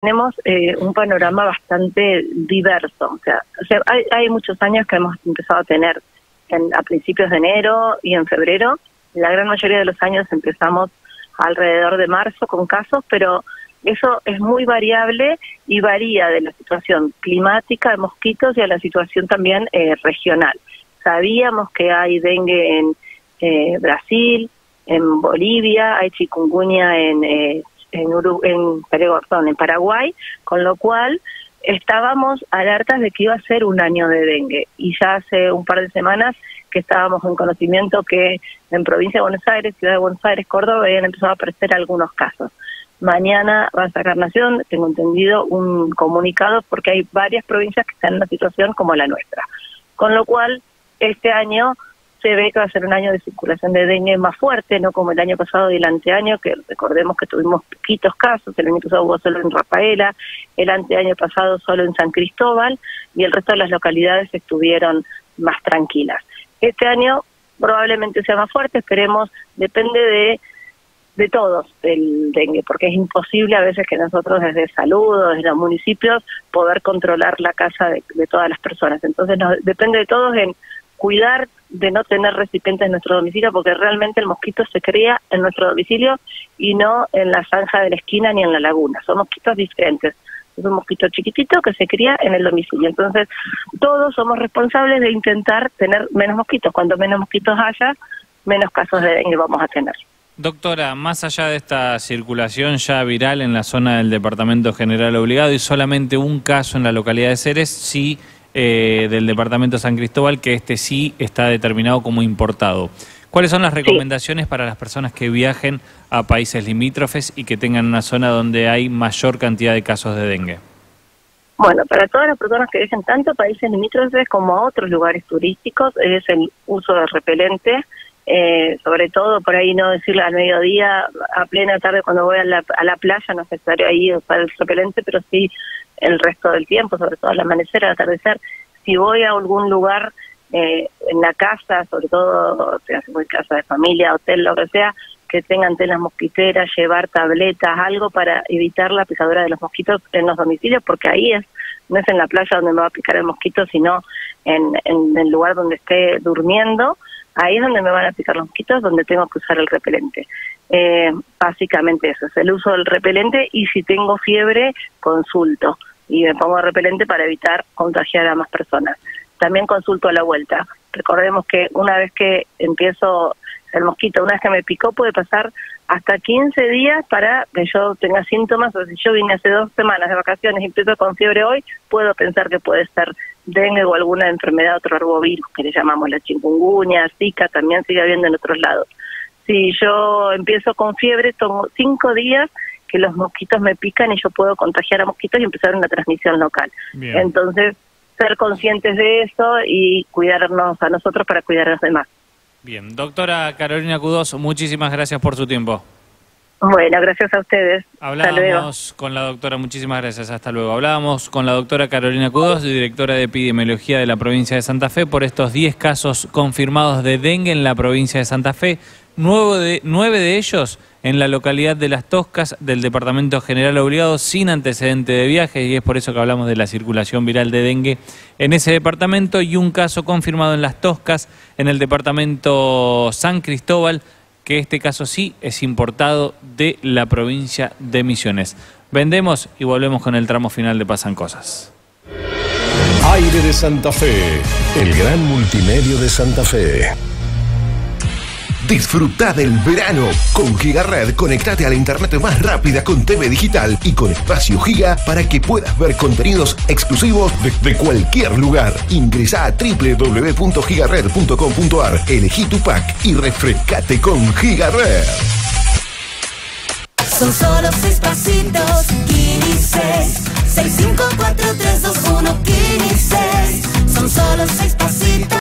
tenemos eh, un panorama bastante diverso. O sea, hay, hay, muchos años que hemos empezado a tener en, a principios de enero y en febrero. La gran mayoría de los años empezamos alrededor de marzo con casos, pero eso es muy variable y varía de la situación climática de mosquitos y a la situación también eh, regional. Sabíamos que hay dengue en eh, Brasil, en Bolivia, hay chikungunya en en, en, perdón, en Paraguay, con lo cual estábamos alertas de que iba a ser un año de dengue y ya hace un par de semanas que estábamos en conocimiento que en provincia de Buenos Aires, ciudad de Buenos Aires, Córdoba, habían empezado a aparecer algunos casos. Mañana va a sacar Nación, tengo entendido, un comunicado porque hay varias provincias que están en una situación como la nuestra. Con lo cual, este año se ve que va a ser un año de circulación de dengue más fuerte, no como el año pasado y el anteaño, que recordemos que tuvimos poquitos casos, el año pasado hubo solo en Rafaela, el anteaño pasado solo en San Cristóbal y el resto de las localidades estuvieron más tranquilas. Este año probablemente sea más fuerte, esperemos, depende de de todos el dengue, porque es imposible a veces que nosotros desde salud o desde los municipios poder controlar la casa de, de todas las personas. Entonces nos, depende de todos en cuidar de no tener recipientes en nuestro domicilio porque realmente el mosquito se cría en nuestro domicilio y no en la zanja de la esquina ni en la laguna. Son mosquitos diferentes. Es un mosquito chiquitito que se cría en el domicilio. Entonces, todos somos responsables de intentar tener menos mosquitos. Cuanto menos mosquitos haya, menos casos de dengue vamos a tener. Doctora, más allá de esta circulación ya viral en la zona del Departamento General Obligado y solamente un caso en la localidad de Ceres, sí eh, del Departamento San Cristóbal, que este sí está determinado como importado. ¿Cuáles son las recomendaciones para las personas que viajen a países limítrofes y que tengan una zona donde hay mayor cantidad de casos de dengue? Bueno, para todas las personas que viajen tanto a países limítrofes como a otros lugares turísticos es el uso de repelente, eh, sobre todo por ahí no decirle al mediodía, a plena tarde cuando voy a la, a la playa, no es necesario ahí usar el repelente, pero sí el resto del tiempo, sobre todo al amanecer, al atardecer. Si voy a algún lugar eh, en la casa, sobre todo, sea, a casa de familia, hotel, lo que sea, que tengan telas mosquiteras, llevar tabletas, algo para evitar la picadura de los mosquitos en los domicilios, porque ahí es, no es en la playa donde me va a picar el mosquito, sino en, en el lugar donde esté durmiendo, ahí es donde me van a picar los mosquitos, donde tengo que usar el repelente. Eh, básicamente eso, es el uso del repelente y si tengo fiebre, consulto y me pongo repelente para evitar contagiar a más personas. También consulto a la vuelta. Recordemos que una vez que empiezo el mosquito, una vez que me picó, puede pasar hasta 15 días para que yo tenga síntomas. O si yo vine hace dos semanas de vacaciones y empiezo con fiebre hoy, puedo pensar que puede ser dengue o alguna enfermedad, otro arbovirus que le llamamos la chikungunya, zika, también sigue habiendo en otros lados. Si yo empiezo con fiebre, tomo cinco días que los mosquitos me pican y yo puedo contagiar a mosquitos y empezar una transmisión local. Entonces, ser conscientes de eso y cuidarnos a nosotros para cuidar a los demás. Bien, doctora Carolina Cudos, muchísimas gracias por su tiempo. Bueno, gracias a ustedes. Hablábamos con la doctora, muchísimas gracias, hasta luego. Hablábamos con la doctora Carolina Cudos, directora de epidemiología de la provincia de Santa Fe, por estos 10 casos confirmados de dengue en la provincia de Santa Fe. Nueve de, nueve de ellos en la localidad de Las Toscas del Departamento General Obligado sin antecedente de viaje y es por eso que hablamos de la circulación viral de dengue en ese departamento y un caso confirmado en Las Toscas en el departamento San Cristóbal que este caso sí es importado de la provincia de Misiones. Vendemos y volvemos con el tramo final de Pasan Cosas. Aire de Santa Fe, el gran multimedio de Santa Fe. Disfruta del verano. Con GigaRed, conectate a la internet más rápida con TV digital y con espacio Giga para que puedas ver contenidos exclusivos desde cualquier lugar. Ingresa a www.gigared.com.ar, elegí tu pack y refrescate con GigaRed. Son solo seis pasitos, Kini 6. 6, 5, 4, 3, 2, 1, Kini 6. Son solo seis pasitos.